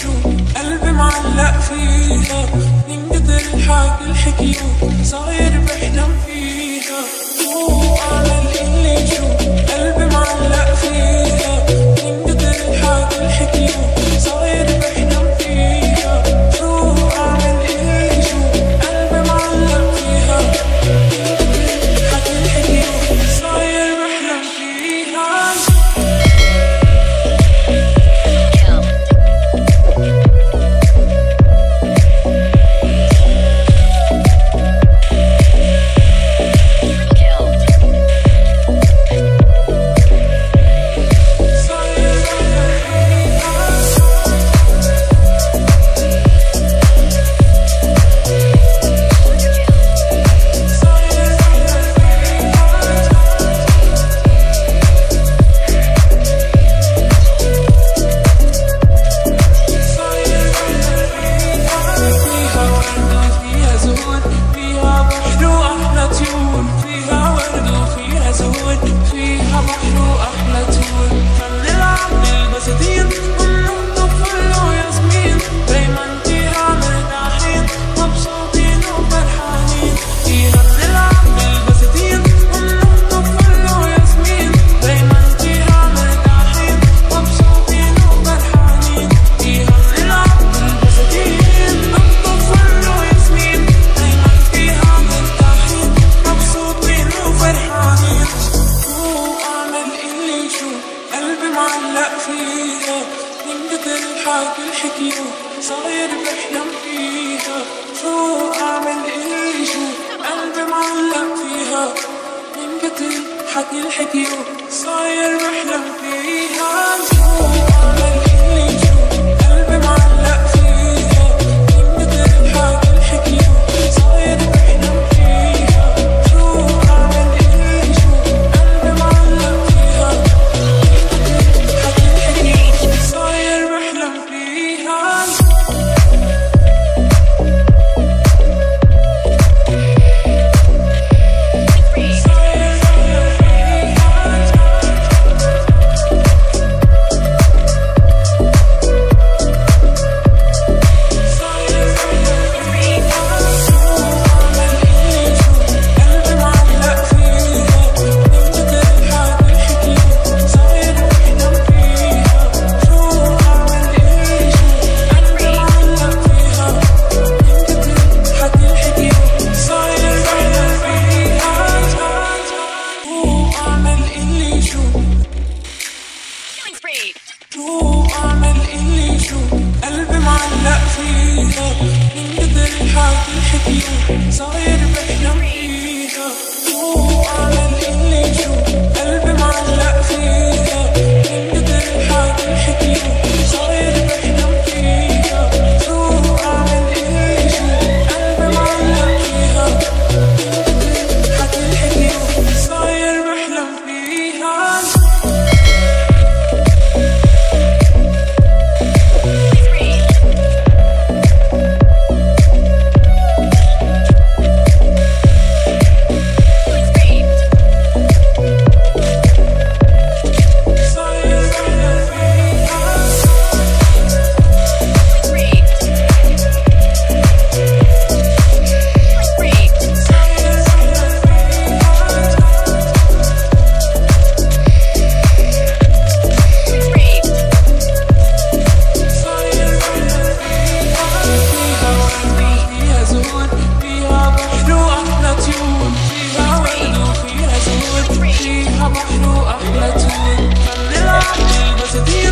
يشوف قلبي معلق فيها. من قدر الحاج الحكيوم صاير بحلم فيه. شكيته صاير بحلم فيها. شو أعمل قلبي معلق فيها؟ من كتر حكي الحكي بحلم فيها. شو أعمل اللي شو قلبي معلق فيها؟ من قدر حاكي حكيها صاير بحلم فيها. شو أعمل اللي شو قلبي معلق فيها؟ I'm not too familiar.